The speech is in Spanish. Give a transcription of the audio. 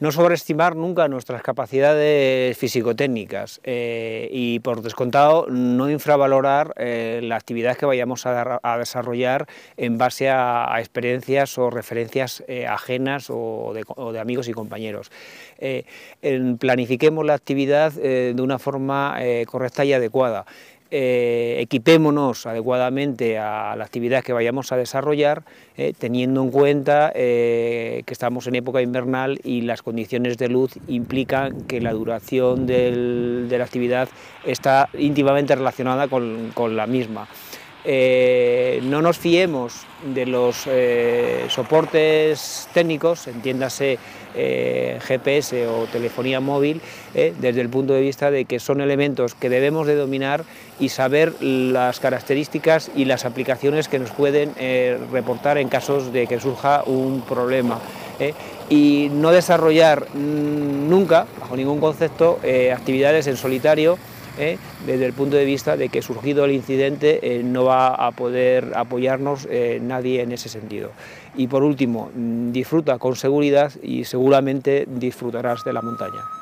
No sobreestimar nunca nuestras capacidades físico-técnicas eh, y, por descontado, no infravalorar eh, la actividad que vayamos a, desarrollar en base a, experiencias o referencias eh, ajenas o de, amigos y compañeros. planifiquemos la actividad de una forma correcta y adecuada. Eh, equipémonos adecuadamente a la actividad que vayamos a desarrollar, eh, teniendo en cuenta eh, que estamos en época invernal y las condiciones de luz implican que la duración de la actividad está íntimamente relacionada con, con la misma. No nos fiemos de los soportes técnicos, entiéndase eh, GPS o telefonía móvil eh, desde el punto de vista de que son elementos que debemos de dominar y saber las características y las aplicaciones que nos pueden eh, reportar en casos de que surja un problema y no desarrollar mm, nunca, bajo ningún concepto, actividades en solitario ¿eh? desde el punto de vista de que surgido el incidente eh, no va a poder apoyarnos eh, nadie en ese sentido. Y por último, mm, disfruta con seguridad y seguramente disfrutarás de la montaña.